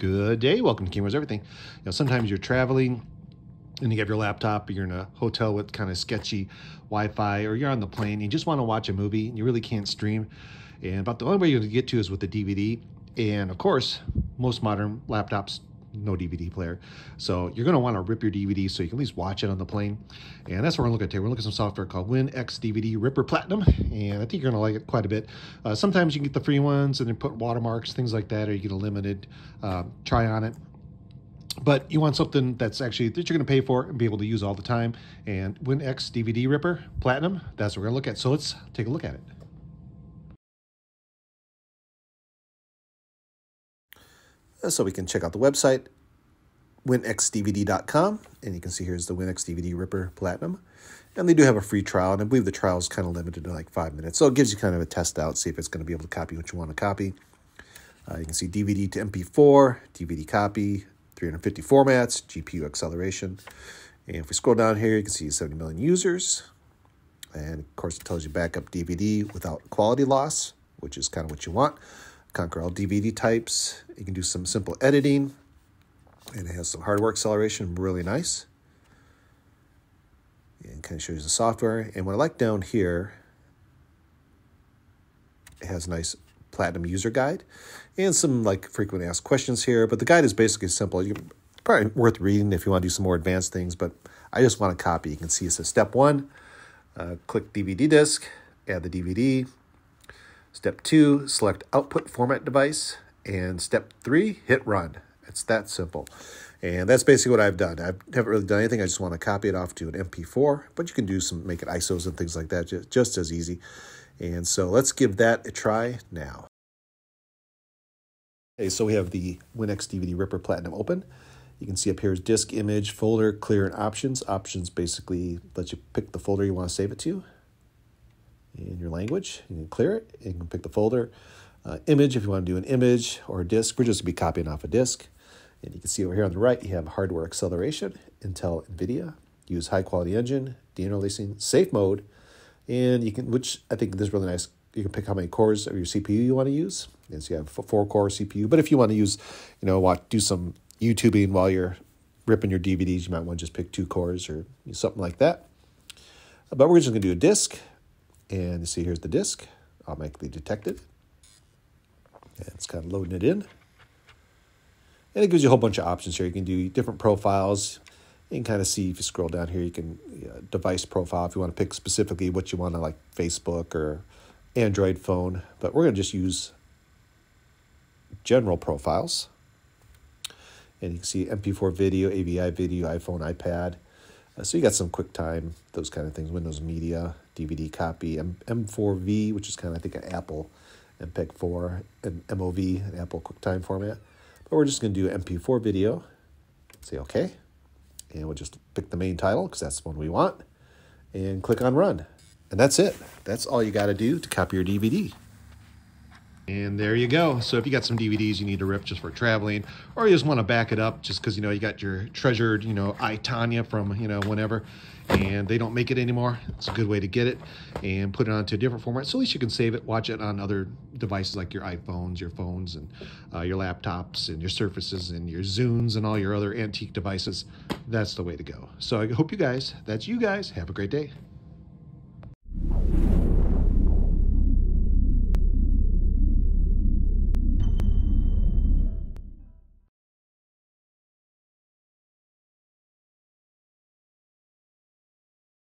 Good day. Welcome to Cameras Everything. You know, sometimes you're traveling and you have your laptop, you're in a hotel with kind of sketchy Wi-Fi, or you're on the plane, and you just want to watch a movie and you really can't stream. And about the only way going to get to is with the DVD. And of course, most modern laptops no DVD player. So you're going to want to rip your DVD so you can at least watch it on the plane. And that's what we're going to look at today. We're going to look at some software called WinX DVD Ripper Platinum, and I think you're going to like it quite a bit. Uh, sometimes you can get the free ones and then put watermarks, things like that, or you get a limited uh, try on it. But you want something that's actually that you're going to pay for and be able to use all the time. And WinX DVD Ripper Platinum, that's what we're going to look at. So let's take a look at it. So we can check out the website, winxdvd.com, and you can see here's the WinX DVD Ripper Platinum. And they do have a free trial, and I believe the trial is kind of limited to like five minutes. So it gives you kind of a test out, see if it's going to be able to copy what you want to copy. Uh, you can see DVD to MP4, DVD copy, 350 formats, GPU acceleration. And if we scroll down here, you can see 70 million users. And of course, it tells you backup DVD without quality loss, which is kind of what you want conquer all DVD types. You can do some simple editing, and it has some hardware acceleration, really nice. And kind of shows you the software. And what I like down here, it has a nice platinum user guide and some like frequently asked questions here. But the guide is basically simple. You probably worth reading if you want to do some more advanced things. But I just want to copy. You can see it says step one, uh, click DVD disk, add the DVD, Step two, select output format device. And step three, hit run. It's that simple. And that's basically what I've done. I haven't really done anything. I just want to copy it off to an MP4, but you can do some, make it ISOs and things like that, just, just as easy. And so let's give that a try now. Okay, so we have the WinX DVD Ripper Platinum open. You can see up here is disk, image, folder, clear, and options. Options basically let you pick the folder you want to save it to in your language. You can clear it. You can pick the folder. Uh, image, if you want to do an image or a disk, we're just going to be copying off a disk. And you can see over here on the right, you have hardware acceleration, Intel, NVIDIA, use high quality engine, deinterlacing, safe mode, and you can, which I think this is really nice. You can pick how many cores of your CPU you want to use. And so you have four core CPU. But if you want to use, you know, watch, do some YouTubing while you're ripping your DVDs, you might want to just pick two cores or something like that. But we're just going to do a disk. And you see here's the disk, automatically detected. And it's kind of loading it in. And it gives you a whole bunch of options here. You can do different profiles. You can kind of see if you scroll down here, you can device profile if you want to pick specifically what you want to like Facebook or Android phone. But we're going to just use general profiles. And you can see MP4 video, AVI video, iPhone, iPad. Uh, so you got some QuickTime, those kind of things, Windows Media, DVD copy, M- M4V, which is kind of, I think, an Apple MPEG 4, and MOV, an Apple QuickTime format. But we're just going to do MP4 video, say OK, and we'll just pick the main title because that's the one we want, and click on Run. And that's it. That's all you got to do to copy your DVD. And there you go. So if you got some DVDs you need to rip just for traveling, or you just want to back it up just because you know you got your treasured, you know, I Tonya from you know whenever, and they don't make it anymore, it's a good way to get it and put it onto a different format. So at least you can save it, watch it on other devices like your iPhones, your phones, and uh, your laptops, and your Surfaces, and your Zunes, and all your other antique devices. That's the way to go. So I hope you guys, that's you guys, have a great day.